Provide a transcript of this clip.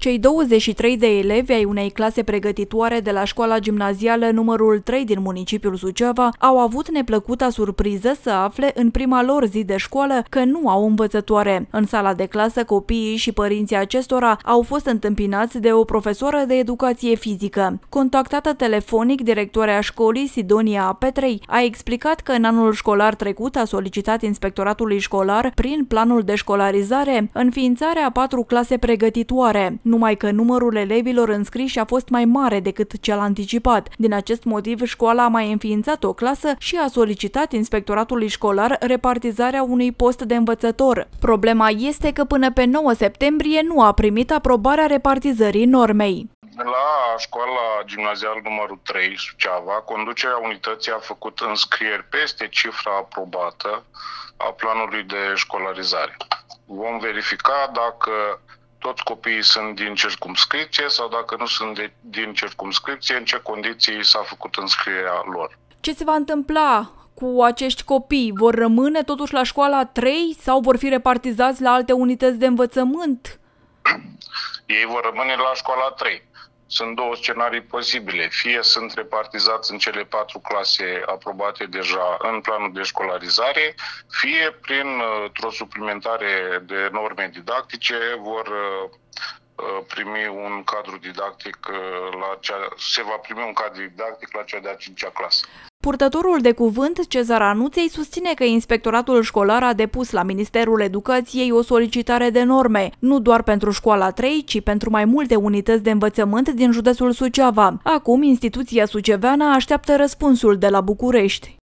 Cei 23 de elevi ai unei clase pregătitoare de la școala gimnazială numărul 3 din municipiul Suceava au avut neplăcuta surpriză să afle în prima lor zi de școală că nu au învățătoare. În sala de clasă, copiii și părinții acestora au fost întâmpinați de o profesoră de educație fizică. Contactată telefonic, directoarea școlii, Sidonia Petrei, a explicat că în anul școlar trecut a solicitat inspectoratului școlar, prin planul de școlarizare, înființarea a patru clase pregătitoare numai că numărul elevilor înscriși a fost mai mare decât cel anticipat. Din acest motiv, școala a mai înființat o clasă și a solicitat inspectoratului școlar repartizarea unui post de învățător. Problema este că până pe 9 septembrie nu a primit aprobarea repartizării normei. La școala gimnazială numărul 3, Suceava, conducerea unității a făcut înscrieri peste cifra aprobată a planului de școlarizare. Vom verifica dacă toți copiii sunt din circumscripție sau dacă nu sunt de, din circumscripție, în ce condiții s-a făcut înscrierea lor. Ce se va întâmpla cu acești copii? Vor rămâne totuși la școala 3 sau vor fi repartizați la alte unități de învățământ? Ei vor rămâne la școala 3 sunt două scenarii posibile. Fie sunt repartizați în cele patru clase aprobate deja în planul de școlarizare, fie prin uh, o suplimentare de norme didactice vor uh, uh, primi un cadru didactic la cea, se va primi un cadru didactic la cea de-a cincea clasă. Purtătorul de cuvânt, Cezar Anuței, susține că inspectoratul școlar a depus la Ministerul Educației o solicitare de norme, nu doar pentru școala 3, ci pentru mai multe unități de învățământ din județul Suceava. Acum, instituția suceveană așteaptă răspunsul de la București.